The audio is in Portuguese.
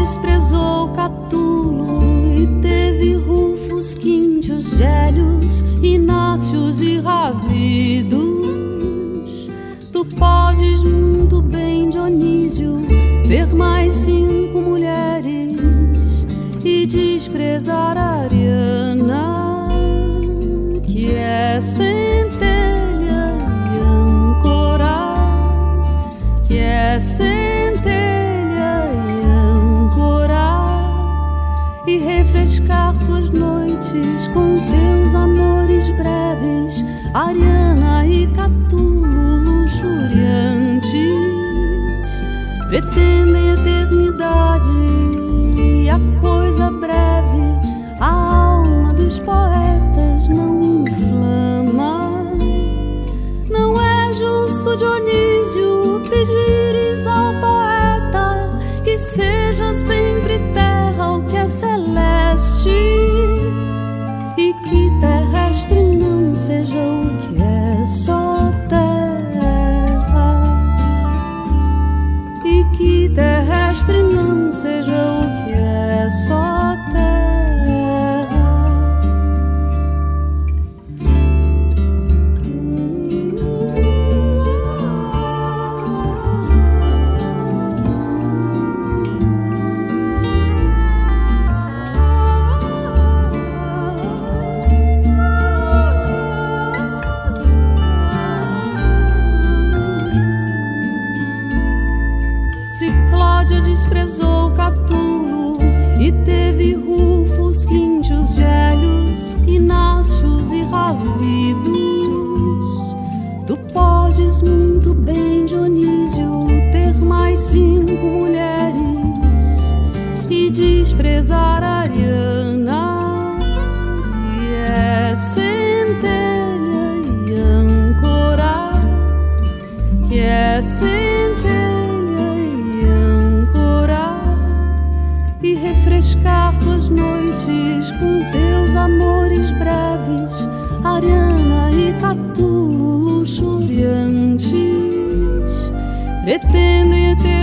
desprezou Catulo e teve rufos, quíntios, gélios, inácios e ravidos. Tu podes muito bem, Dionísio, ter mais cinco mulheres e desprezar a Ariana, que é centelha e âncora, que é centelha e refrescar tuas noites com teus amores breves, Ariana e Catulo luxuriantes, pretendem eternidade e a coisa breve, a alma dos poetas não inflama. Não é justo, Dionísio, desprezou Catulo e teve rufos, quíntios, gélios, inácios e ravidos, tu podes muito bem, Dionísio, ter mais cinco mulheres e desprezar Ariana, e é centelha e âncora, que é centelha pretendem